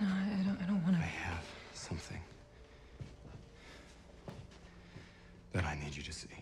No, I don't, I don't want to. I have something that I need you to see.